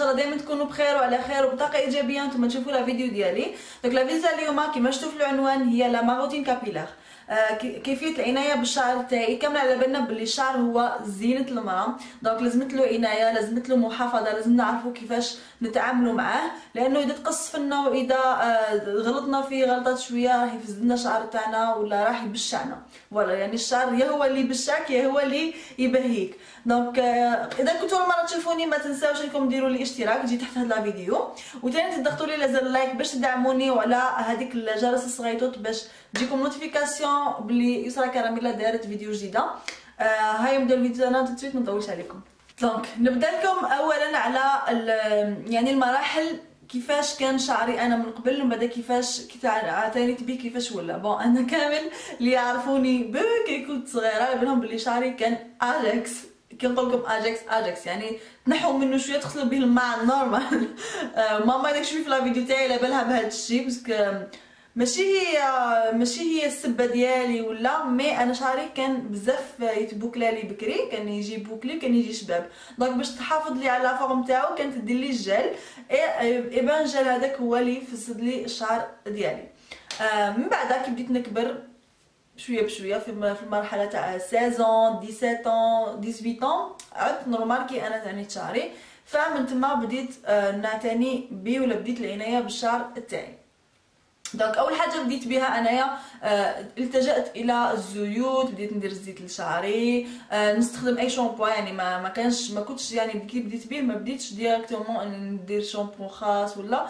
شاء الله دائما تكونوا بخير وعلى خير وبطاقه ايجابيه أنتم تشوفوا la vidéo ديالي donc la vidéo اليوم كيما شفتوا في العنوان هي la ma routine capillaire كيفية العناية بالشعر تاعي؟ كامل على بالنا باللي الشعر هو زينة المراه donc لازمت له عناية لازمت له محافظة لازم نعرفوا كيفاش نتعاملوا معاه. لأنه إذا تقص فينا وإذا آه، غلطنا فيه غلطات شوية راح يفسد لنا الشعر تاعنا ولا راح يبشعنا ولا يعني الشعر يا هو اللي يبشعك يا هو اللي يبهيك. donc آه، إذا كنتوا أول مرة تشوفوني ما تنساوش إنكم ديروا لي اشتراك. تجي تحت هذا الفيديو وثاني تضغطوا لي زر ال like باش تدعموني وعلى هذيك الجرس الصغيطوط باش تجيكم notification بلي يسرا كراميلا دارت فيديو جديدة. آه هاي نبدا الفيديو أنا tout de suite ما نطولش عليكم. donc نبدأ لكم اولا على يعني المراحل كيفاش كان شعري أنا من قبل ومن بعد كيفاش عاوتاني تبي كيفاش ولا. bon أنا كامل اللي يعرفوني كي كنت صغيرة بلهم بلي شعري كان اجكس كي نقول لكم اجكس اجكس يعني تنحوا منه شوية تغسلوا به الماعن normal آه ماما داك شوية في la vidéo تاعي على بالها بهذا الشيء parce que ماشي هي ماشي هي السبة ديالي ولا mais أنا شعري كان بزاف يتبوكلا لي بكري كان يجي bouclé كان يجي شباب. donc باش تحافظ لي على forme تاعو كانت دير لي ال gel eh ben ال gel هذاك هو اللي فسد لي الشعر ديالي. آه من بعد كي بديت نكبر شوية بشوية في المرحلة تاع 16 17 18 عدت normal كي أنا تاني شعري فمن تما بديت آه نعتني بي ولا بديت العناية بالشعر تاعي donc أول حاجة بديت بها أنايا آه التجأت إلى الزيوت بديت ندير الزيت لشعري آه نستخدم أي شامبو يعني ما ما كانش ما كنتش يعني كي بديت به ما بديتش directement ندير شامبو خاص ولا.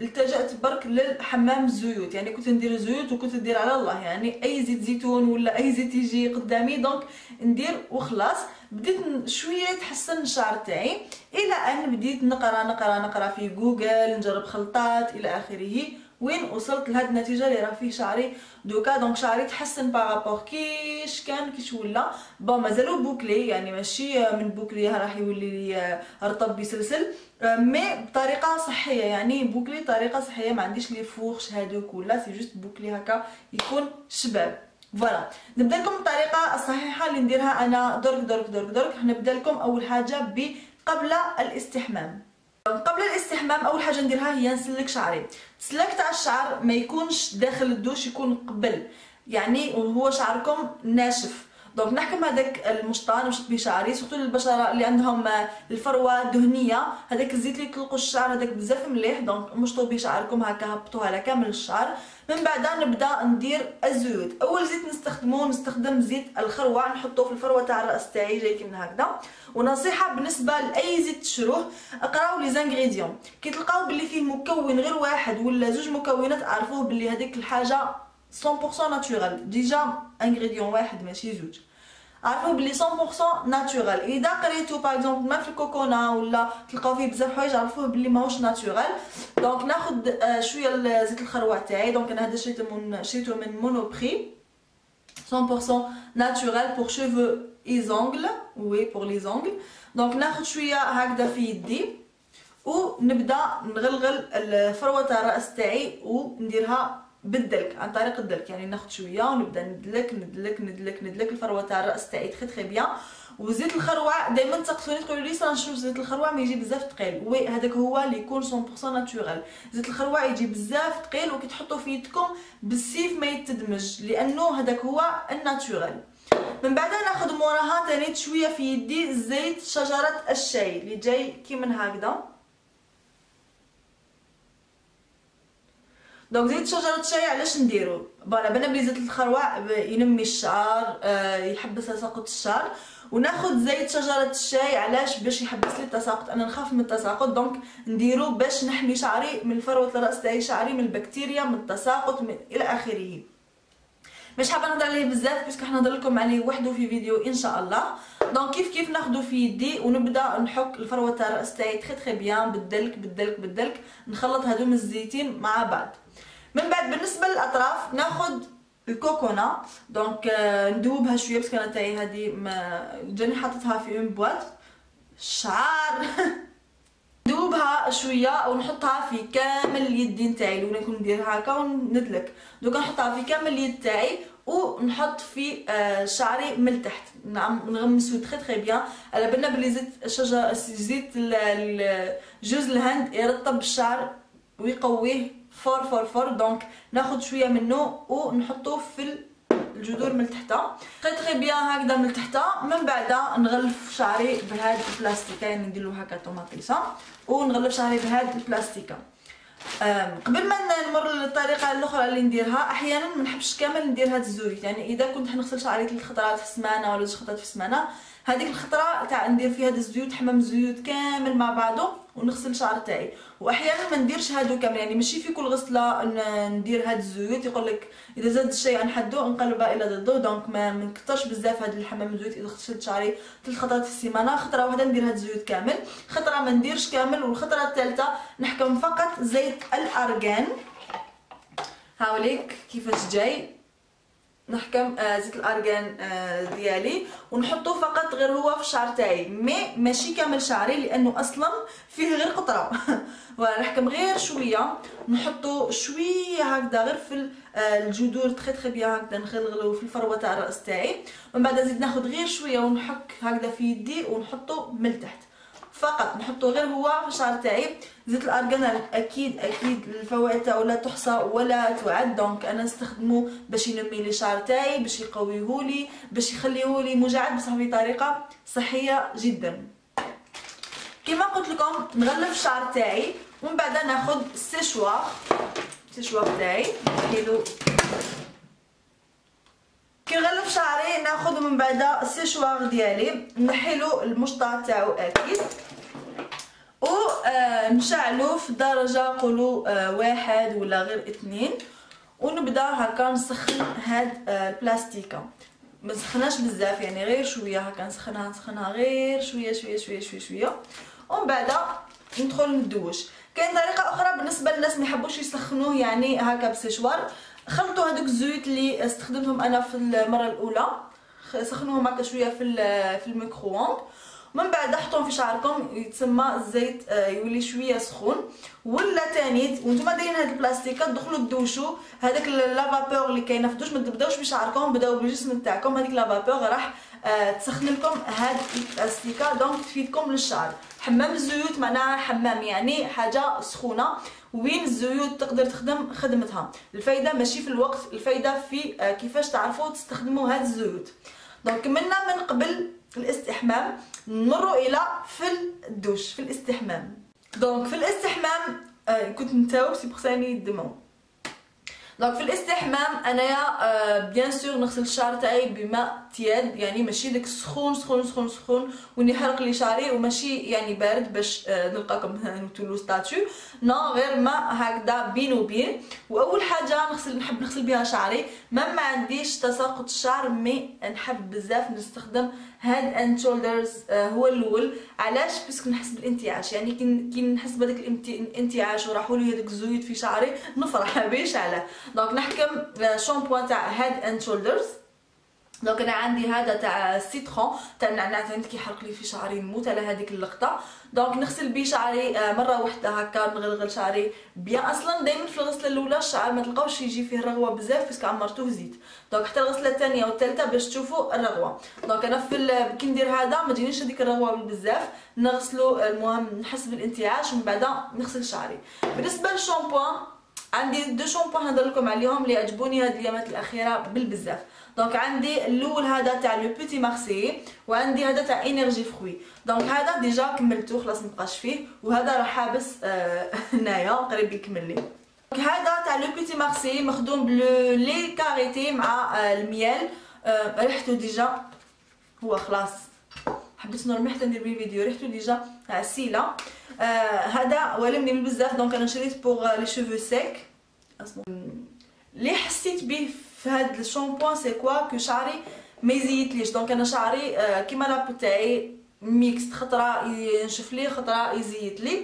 التجأت برك للحمام الزيوت يعني كنت ندير زيوت وكنت ندير على الله يعني أي زيت زيتون ولا أي زيت يجي قدامي donc ندير وخلاص. بديت شوية تحسن الشعر تاعي إلى أن بديت نقرا نقرا نقرأ في جوجل نجرب خلطات إلى آخره. وين وصلت لهاد النتيجة اللي راه فيه شعري؟ دوكا donc شعري تحسن par rapport كيش كان كيش ولا. bon مازالو bouclé يعني ماشي من bouclé راح يولي لي رطب بسلسل. mais بطريقة صحية يعني bouclé طريقة صحية ما عنديش les fourches هادوك ولا c'est juste bouclé هكا يكون شباب. voilà نبدأ لكم الطريقة الصحيحة اللي نديرها أنا. درك درك درك درك. نبدا لكم أول حاجة بقبل الاستحمام. قبل الاستحمام أول حاجة نديرها هي نسلك شعري. السلاك تاع الشعر ما يكونش داخل الدوش يكون قبل. يعني هو شعركم ناشف. donc نحكم هذاك المشطان نمشط به شعري surtout للبشرة اللي عندهم الفروة دهنيه هذاك الزيت اللي يطلقوا الشعر هذاك بزاف مليح donc مشطوا به شعركم هكا هبطوه على كامل الشعر. من بعد نبدأ ندير الزيوت. أول زيت نستخدمه نستخدم زيت الخروع نحطه في الفروة تاع الرأس تاعي جاي من هكذا. ونصيحة بالنسبة لأي زيت تشروه اقراو les ingrédients. كي تلقاو باللي فيه مكون غير واحد ولا زوج مكونات عرفوه باللي هذيك الحاجة 100% naturel déjà ingrédient واحد ماشي زوج. عرفوا بلي 100% naturel إذا قريتو par exemple ما في الكوكونا ولا تلقاو فيه بزاف حوايج عرفوه بلي ماهوش naturel donc ناخذ شوية زيت الخروع تاعي. donc أنا هذا شريته من شريته من Monoprix 100% naturel pour cheveux et ongles oui pour les ongles donc ناخذ شوية هكذا في يدي. ونبدا نغلغل الفروة تاع الرأس تاعي ونديرها بالدلك عن طريق الدلك. يعني ناخذ شوية ونبدأ ندلك ندلك ندلك ندلك. الفروه تاع الرأس تاعي très très bien. وزيت الخروع دائما تسقسوني تقولوا لي يسرا نشوف زيت الخروع ما يجي بزاف ثقيل oui هذاك هو اللي يكون 100% naturel زيت الخروع يجي بزاف ثقيل وكي تحطوا في يدكم بالسيف ما يتدمج لأنه هذاك هو ال naturel من بعد ناخذ موراها ثاني شوية في يدي زيت شجرة الشاي اللي جاي كي من هكذا. donc زيت شجره الشاي علاش نديرو؟ voilà على بالنا بلي زيت الخروع ينمي الشعر آه يحبس تساقط الشعر. وناخذ زيت شجرة الشاي علاش؟ باش يحبس لي التساقط. أنا نخاف من التساقط donc نديرو باش نحمي شعري من فروه الرأس تاعي شعري من البكتيريا من التساقط من إلى آخره. مش حابة نهضر عليه بزاف parce que حنهضر لكم عليه وحده في فيديو إن شاء الله. donc كيف كيف ناخذه في يدي ونبدأ نحك الفروة تاع الرأس تاعي très très bien بالدلك بالدلك بالدلك. نخلط هذوم الزيتين مع بعض. من بعد بالنسبة للأطراف ناخذ الكوكونا. donc euh, ندوبها شوية بس أنا تاعي هذه جاني حاطتها في une boîte شعار. ندوبها شوية ونحطها في كامل اليدين تاعي. الأولى نكون ندير هكا وندلك. دوكا نحطها في كامل اليد تاعي ونحط في آه، شعري من التحت نعم نغمسو très très bien على بالنا بلي زيت الشجر زيت جوز الهند يرطب الشعر ويقويه. fort fort fort. donc ناخذ شوية منه ونحطه في الجذور من تحتها très bien هكذا من تحتها من بعد نغلف شعري بهاد البلاستيكة يعني نديرو هكا طوماطيسة ونغلف شعري بهاد البلاستيكة. قبل ما نمر للطريقة الأخرى اللي نديرها أحيانا ما نحبش كامل ندير هاد الزيوت. يعني إذا كنت حنغسل شعري ثلاث خطرات في السمانة ولا زوج خطرات في السمانة هذيك الخطرة تاع ندير فيها هاد الزيوت حمام الزيوت كامل مع بعضه ونغسل الشعر تاعي. وأحيانا ما نديرش هادو كامل يعني ماشي في كل غسلة ندير هاد الزيوت. يقول لك إذا زاد الشيء نحدو نقلبها إلى ضده. donc ما نكثرش بزاف هاد الحمام الزيوت. إذا غسلت شعري ثلاث خطرات في السيمانة خطرة واحدة ندير هاد الزيوت كامل. خطرة ما نديرش كامل والخطرة الثالثة نحكم فقط زيت الأرغان. هاوليك كيفاش جاي؟ نحكم آه زيت الأرغان آه ديالي. ونحطو فقط غير هو في الشعر تاعي mais ماشي كامل شعري لأنه أصلا فيه غير قطرة. ونحكم غير شوية. نحطو شوية هكذا غير في آه الجذور très très bien هكذا نغلغلو في الفروة تاع الرأس تاعي. ومن بعد نزيد ناخذ غير شوية ونحك هكذا في يدي ونحطو من التحت فقط نحطو غير هو في الشعر تاعي. زيت الارغان أكيد أكيد الفوائد تاعو لا تحصى ولا تعد. donc أنا نستخدمه باش ينمي لي الشعر تاعي باش يقويهولي باش يخليهولي مجعد بصح بطريقة صحية جدا. كما قلت لكم نغلف الشعر تاعي ومن بعد ناخذ ال séchoir. ال séchoir تاعي كيلو ناخذ من بعد السيشوار ديالي نحيلو المشطة تاعو أكيد. و آه في درجه نقولوا آه واحد ولا غير اثنين. ونبدأ هكا نسخن هاد آه البلاستيكة. ما نسخناش بزاف يعني غير شوية هكا نسخنها نسخنها غير شوية شوية شوية شوية شوية. ومن بعد ندخل ندوش. كاين طريقة أخرى بالنسبة للناس ما يحبوش يسخنوه يعني هكا بسيشوار. خلطوا هذوك الزيوت اللي استخدمتهم أنا في المرة الأولى. سخنوهم هكا شوية في في ال micro-ondes. من بعد حطوهم في شعركم يتسمى الزيت آه، يولي شوية سخون. ولا تاني وأنتم دايرين هاد البلاستيكات دخلوا تدوشوا. هذاك la vapeur اللي كاينة في الدوش ما تبداوش بشعركم بداو بالجسم تاعكم. هذيك la vapeur راح آه، تسخن لكم هاد البلاستيكة. دونك تفيدكم للشعر. حمام الزيوت معناها حمام يعني حاجة سخونة. وين الزيوت تقدر تخدم؟ خدمتها. الفايدة ماشي في الوقت الفايدة في آه، كيفاش تعرفوا تستخدموا هاد الزيوت. دونك منا من قبل الاستحمام نمروا إلى في الدوش في الاستحمام. دونك في الاستحمام آه كنت نتاوب سي بوغ ساني دمو دونك في الاستحمام أنايا آه بيان سور نغسل الشعر تاعي بماء تياد يعني ماشي داك سخون سخون سخون سخون وين يحرق لي شعري وماشي يعني بارد باش آه نلقاكم نتولو ستاتيو. نو غير ماء هكذا بين وبين. وأول حاجة نغسل نحب نغسل بها شعري. ما ما عنديش تساقط الشعر مي نحب بزاف نستخدم هاد اند شولدرز هو الأول. علاش؟ باسكو نحس بالانتعاش. يعني كي نحس بهذاك الانتعاش وراحوا لي هذوك الزويد في شعري نفرح بيش على دونك نحكم شامبوان تاع هاد اند شولدرز donc أنا عندي هذا تاع ال citron تاع النعناع تاع كيحرق لي في شعري نموت على هذيك اللقطة. donc نغسل بيه شعري آه، مرة واحدة هكا نغلغل شعري. bien أصلا دائما في الغسلة الأولى الشعر ما تلقاوش يجي فيه رغوه بزاف parce que عمرتوه زيت. donc حتى الغسلة الثانية والثالثه باش تشوفوا الرغوة. donc أنا في كي ندير هذا ما تجينيش هذيك الرغوة بزاف نغسلو المهم نحس بالانتعاش ومن بعد نغسل شعري. بالنسبة للشامبوان عندي deux shampooings نهضر لكم عليهم اللي عجبوني هاد الأيامات الأخيرة بالبزاف. donc عندي الأول هذا تاع Le Petit Marseillais وعندي هذا تاع Energie Fruit donc هذا déjà كملته خلاص مبقاش فيه. وهذا راه حابس آه هنايا قريب يكمل لي. هذا تاع Le Petit Marseillais مخدوم ب le lait karité مع آه ال miel. آه ريحته déjà هو خلاص. حبيت normalement حتى ندير بيه فيديو. ريحته déjà عسيلة. آه هذا والمني بزاف. donc أنا شريت pour les cheveux secs اللي حسيت به في هاد ال shampooing c'est quoi que شعري ما يزيتليش donc أنا شعري آه كيما la peau تاعي ميكس خطرة ينشف لي خطرة يزيت لي.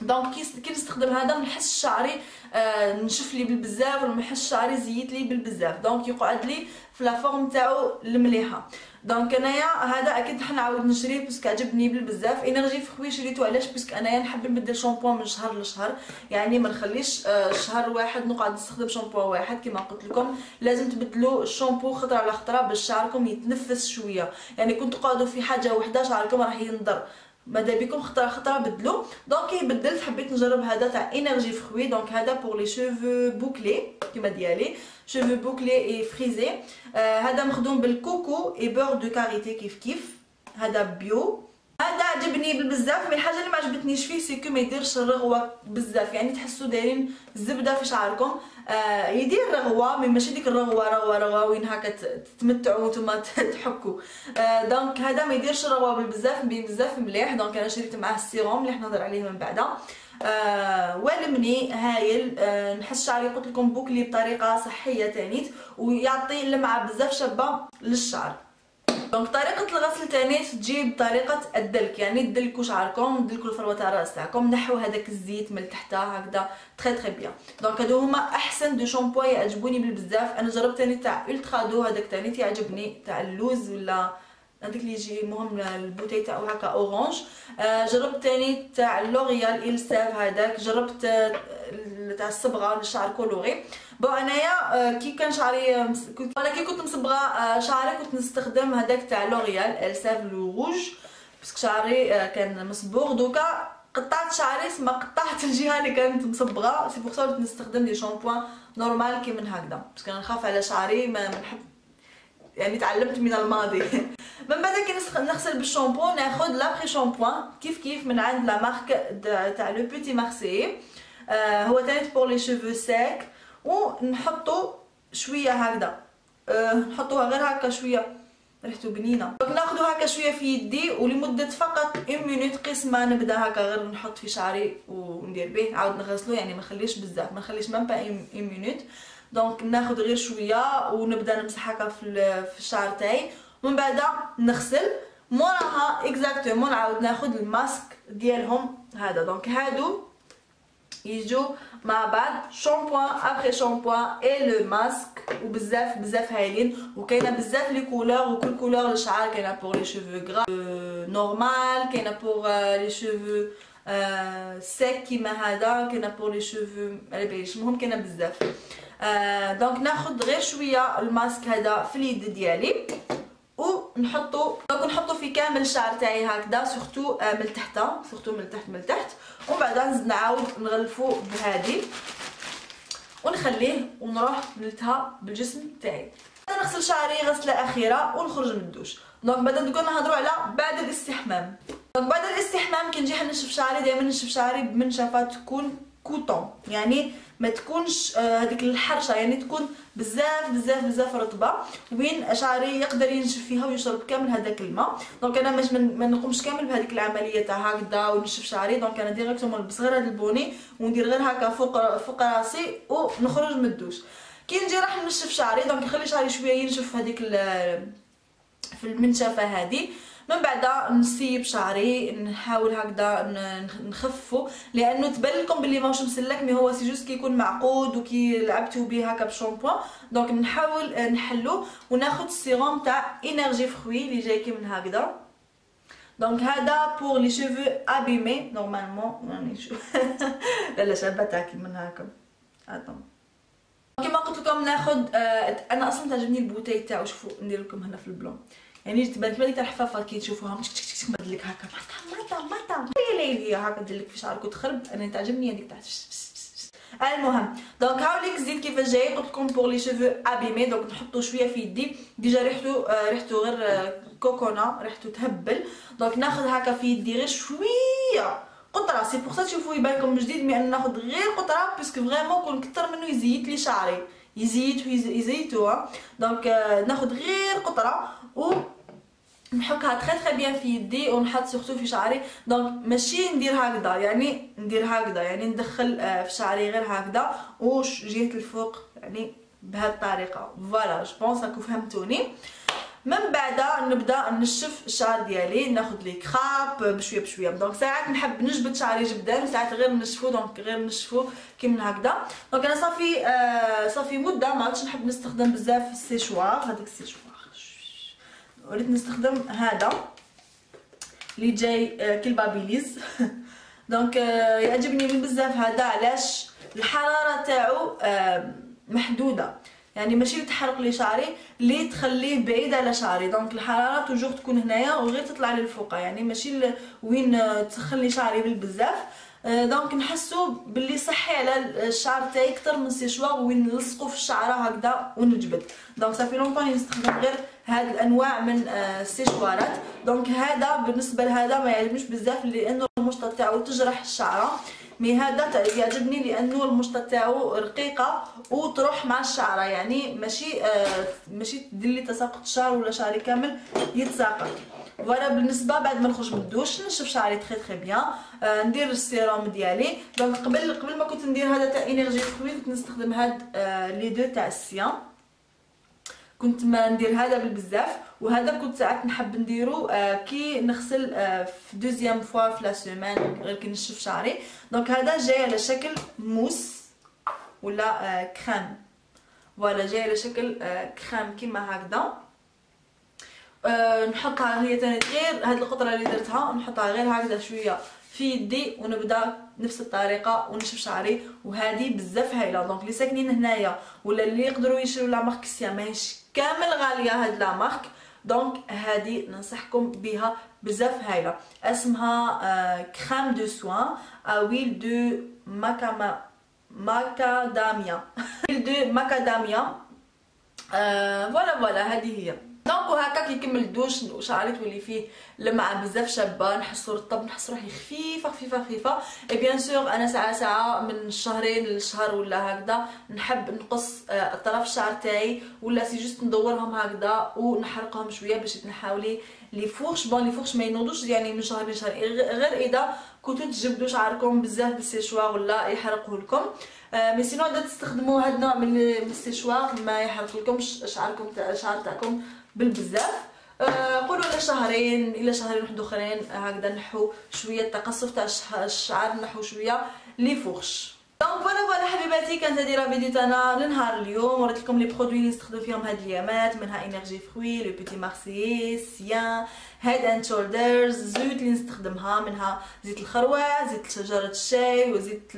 donc كي نستخدم هذا نحس شعري آه نشف لي بالبزاف ولا شعري زيت لي بالبزاف. donc يقعد لي في la forme تاعو المليحة. donc انايا هذا أكيد حنعاود نشريه parce que عجبني بالبزاف. Energie Fruit شريته علاش؟ parce que انايا نحب نبدل شامبو من شهر لشهر. يعني ما نخليش آه شهر واحد نقعد نستخدم شامبو واحد كما قلت لكم. لازم تبدلوا الشامبو خطره على خطرة باش شعركم يتنفس شوية. يعني كنت تقعدوا في حاجة وحدة شعركم راح ينضر. ماذا بكم خطره خطره بدلو. donc بدلت حبيت نجرب هذا تاع Energie Fruit donc هذا pour les cheveux bouclés كيما ديالي cheveux bouclés et frisés هذا مخدوم بال coco et beurre de karité كيف كيف. هذا bio هذا عجبني بزاف. mais الحاجة اللي ما عجبتنيش فيه c'est que ما يديرش الرغوة بزاف. يعني تحسوا دايرين الزبده في شعركم. آه يدير رغوة mais ماشي ديك الرغوة رغوة رغوة وين هكا تمتعوا نتوما تحكوا. آه donc هذا ما يديرش الرغوه بزاف بزاف مليح. donc أنا شريت معاه السيروم اللي حنهضر عليه من بعد آه والمني هايل. آه نحس شعري قلت لكم bouclé بطريقة صحية تانيت ويعطي لمعة بزاف شابة للشعر. donc طريقة الغسل تاني تجي بطريقه الدلك. يعني دلكوا شعركم دلكوا الفروه تاع الراس تاعكم. نحوا هذاك الزيت من تحت هكذا. très très bien donc هادو هما أحسن deux shampooings يعجبوني بالبزاف. أنا جربت تاني تاع Ultra Doux هذاك تاني تيعجبني. تاع اللوز ولا هذاك اللي يجي المهم ال pot تاعو هكا orange. آه جربت تاني تاع L'Oréal Elsève هذاك. جربت آه تاع الصبغة للشعر coloré bon أنايا آه كي كان شعري كنت أنا كي كنت مصبغة آه شعري كنت نستخدم هذاك تاع L'Oréal Elsève le rouge. parce que شعري آه كان مصبوغ. donc قطعت شعري ما قطعت الجهة اللي كانت مصبغة. c'est pour ça نستخدم les shampoings normal كي من هكذا. parce que أنا نخاف على شعري ما نحب يعني تعلمت من الماضي. من بعد كي نغسل بالشامبو ناخذ l'après-shampoing كيف كيف؟ من عند la marque تاع Le Petit Marseillais هو تاني pour les cheveux secs ونحطو شوية هكذا. آه نحطوها غير هكا شوية. ريحته بنينة. donc ناخذو هكا شوية في يدي ولمدة فقط 1 minute قيس ما نبدأ هكا غير نحط في شعري وندير به. عاود نغسلو يعني ما نخليش بزاف. ما نخليش même pas 1 minute donc ناخذ غير شوية ونبدأ نمسح هكا في الشعر تاعي. ومن بعد نغسل. موراها exactement نعاود ناخذ الماسك ديالهم هذا. donc هادو يجوا مع بعض shampoing après-shampoing et le masque وبزاف بزاف هايلين وكاينه بزاف les couleurs وكل couleur للشعر كاينة pour les cheveux gras normal كاينة pour les cheveux secs كيما هذا كاينة pour les cheveux على باليش المهم كاينة بزاف donc ناخذ غير شوية الماسك هذا في اليد ديالي ونحطو donc نحطو في كامل الشعر تاعي هكذا surtout آه من تحت surtout من تحت من تحت ومن بعد نزيد نعاود نغلفو بهادي. ونخليه ونروح نلتها بالجسم تاعي. نغسل شعري غسلة أخيرة ونخرج من الدوش. donc بعد نقول نهضروا على بعد الاستحمام. donc بعد الاستحمام كي نجي نشف شعري دائما نشف شعري بمنشفه تكون coton يعني ما تكونش هذيك الحرشة يعني تكون بزاف بزاف بزاف رطبة وين شعري يقدر ينشف فيها ويشرب كامل هذاك الماء donc أنا باش ما نقومش كامل بهذيك العملية تاع هكذا ونشف شعري. donc أنا directement نلبس غير هذا ال bonnet وندير غير هكا فوق فوق راسي ونخرج من الدوش. كي نجي راح نشف شعري donc نخلي شعري شوية ينشف هذيك في المنشفة هذه. من بعد نسيب شعري نحاول هكذا نخففو لأنه تبان لكم بلي ماهوش مسلك mais هو c'est juste كيكون معقود وكي لعبتو به هكا بشامبوان. دونك نحاول نحلو وناخذ السيروم تاع إنرجي فخوي اللي جاي كي من هكذا. دونك هذا بور لي شيفو ابيمي نورمالمون راني نشوف لا لا شابه كي من هكا. اتون كما قلت لكم ناخذ آه أنا أصلا تعجبني البوتاي تاعو. شوفوا ندير لكم هنا في البلون. يعني تبان لي تاع الحفافة كي تشوفوها. تبدل لك هكا. ماتا ماتا ماتا هي هي هكا دير لك في شعرك وتخرب. أنا تعجبني هذيك تاع المهم donc هاوليك الزيت كيفاش جاي؟ قلت لكم pour les cheveux abîmés donc نحطو شوية في يدي. déjà ريحتو آه ريحتو غير آه كوكونا. ريحتو تهبل. donc ناخذ هكا في يدي غير شوية قطرة. c'est pour ça تشوفو يبان لكم جديد mais أنا ناخذ غير قطره parce que vraiment كون كثر منه يزيت لي شعري يزيت يزيتو donc آه ناخذ غير قطرة و نحكها très très bien في يدي ونحط surtout في شعري. donc ماشي ندير هكذا يعني ندير هكذا يعني ندخل في شعري غير هكذا وش جهة الفوق يعني بهذه الطريقة. voilà je pense راكم فهمتوني من بعد نبدأ نشف الشعر ديالي ناخذ لي كراب بشوية بشوية. donc ساعات نحب نجبد شعري جبدان وساعات غير نشفو donc غير نشفو كيما هكذا. donc أنا صافي آه صافي مدة ما عادش نحب نستخدم بزاف السيشوار هذاك السيشوار. وليت نستخدم هذا اللي جاي آه كيلبابيليز. donc آه يعجبني بزاف هذا علاش الحرارة تاعو آه محدودة. يعني ماشي تحرق لي شعري اللي تخليه بعيد على شعري؟ donc الحرارة toujours تكون هنايا وغير تطلع للفوق يعني ماشي وين تسخن لي شعري بالبزاف آه، donc نحسو باللي صحي على الشعر تاعي أكثر من سيشوار وين نلصقو في الشعرة هكذا ونجبد. donc صافي longtemps نستخدم غير هاد الأنواع من آه، السيشوارات donc هذا بالنسبة لهذا ما يعجبنيش بزاف لأنه المشطة تاعو تجرح الشعرة. mais هذا يعجبني لأنه المشطه تاعو رقيقة وتروح مع الشعرة يعني ماشي آه ماشي تدير لي تساقط الشعر ولا شعري كامل يتساقط. voilà بالنسبة بعد ما نخرج من الدوش نشف شعري très très bien آه ندير السيروم ديالي. donc قبل قبل ما كنت ندير هذا تاع Energie Fruit كنت نستخدم هاد آه les deux تاع السيان. كنت ما ندير هذا بالبزاف. وهذا كنت ساعات نحب نديرو آه كي نغسل آه في deuxième fois في la semaine غير كي نشف شعري. donc هذا جاي على شكل موس ولا آه crème voilà جاي على شكل آه كريم كيما هكذا. آه نحطها هي تاني غير هاد القطرة اللي درتها نحطها غير هكذا شوية في يدي ونبدأ نفس الطريقة ونشف شعري. وهذه بزاف هايلة. donc اللي ساكنين هنايا ولا اللي يقدروا يشريو la marque سيا ماهيش كامل غالية هاد la marque donc هذه ننصحكم بها بزاف هايلة. اسمها آه crème de soin huile de macama macadamia huile de macadamia آه voilà voilà هذه هي. donc وهكا كيكمل الدوش وشعري تولي فيه لمعه بزاف شابه نحس رطب نحس روحي خفيفه خفيفه خفيفه Et bien sûr أنا ساعة ساعة من شهرين لشهر ولا هكذا نحب نقص اطراف الشعر تاعي ولا c'est juste ندورهم هكذا ونحرقهم شوية باش تنحاولي les fourches bon les fourches ما ينوضوش يعني من شهر لشهر. غير إذا كنتو تجبدوا شعركم بزاف بالسيشوار ولا يحرقه لكم. آه mais sinon إذا تستخدموا هذا النوع من السيشوار ما يحرق لكمش شعركم تاع تاعكم بالبزاف. آه قولوا إلى شهرين إلى شهرين واحد آخرين هكذا نحو شوية التقصف تاع الشعر نحو شوية les fourches. donc voilà voilà حبيباتي كانت هذه la vidéo تاعنا لنهار اليوم وريت لكم les produits اللي نستخدم فيهم هاد الايامات منها énergie fruit le petit marseillais سيان. Head & Shoulders زيوت اللي نستخدمها منها زيت الخروع زيت شجرة الشاي وزيت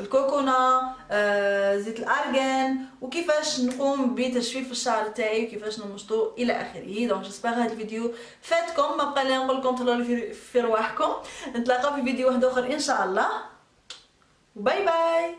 الكوكونا آه زيت الارغان وكيفاش نقوم بتجفيف الشعر تاعي وكيفاش نمشطو إلى آخره. donc j'espère هذا الفيديو فاتكم. ما بقى لي نقول لكم في, في رواحكم. نتلاقاو في فيديو واحد آخر إن شاء الله. باي باي